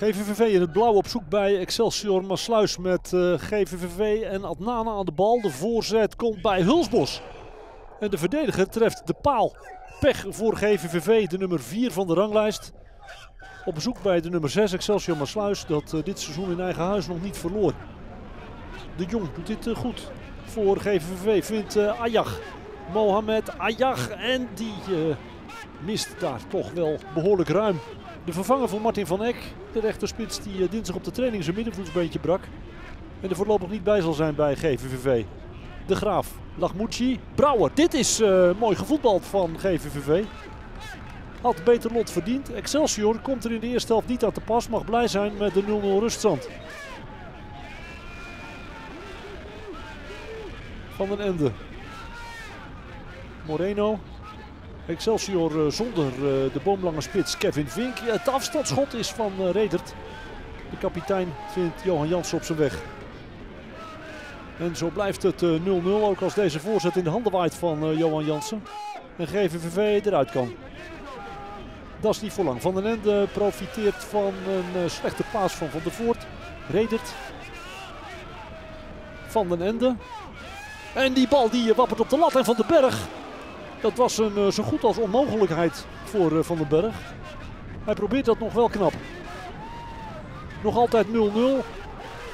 GVVV in het blauw op zoek bij Excelsior Maasluis met uh, GVVV en Adnana aan de bal. De voorzet komt bij Hulsbos. En de verdediger treft de paal. Pech voor GVVV, de nummer 4 van de ranglijst. Op bezoek bij de nummer 6 Excelsior Maasluis dat uh, dit seizoen in eigen huis nog niet verloor. De Jong doet dit uh, goed voor GVVV. Vindt Ayag. Mohamed Ayag. En die mist daar toch wel behoorlijk ruim. De vervanger van Martin van Eck, de rechterspits die dinsdag op de training zijn middenvoetsbeentje brak. En er voorlopig niet bij zal zijn bij GVVV. De Graaf, Lachmouchi, Brouwer. Dit is uh, mooi gevoetbald van GVVV. Had beter lot verdiend. Excelsior komt er in de eerste helft niet aan te pas. Mag blij zijn met de 0-0 ruststand. Van den Ende. Moreno. Excelsior uh, zonder uh, de boomlange spits Kevin Vink. Het afstandsschot is van uh, Redert. De kapitein vindt Johan Jansen op zijn weg. En zo blijft het 0-0. Ook als deze voorzet in de handen waait van Johan Jansen. En GVVV eruit kan. Dat is niet voor lang. Van den Ende profiteert van een slechte paas van Van der Voort. Redert. Van den Ende. En die bal die wappert op de lat en Van den Berg. Dat was een zo goed als onmogelijkheid voor Van den Berg. Hij probeert dat nog wel knap. Nog altijd 0-0.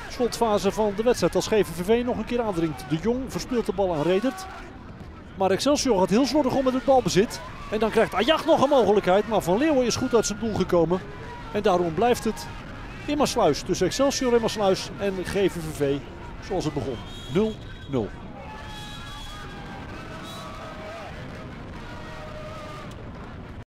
Slotfase van de wedstrijd als GVVV nog een keer aandringt. De Jong verspeelt de bal aan Redert. Maar Excelsior gaat heel slordig om met het balbezit. En dan krijgt Ajag nog een mogelijkheid. Maar Van Leeuwen is goed uit zijn doel gekomen. En daarom blijft het in Maasluis tussen Excelsior en Maasluis en GVVV zoals het begon. 0-0.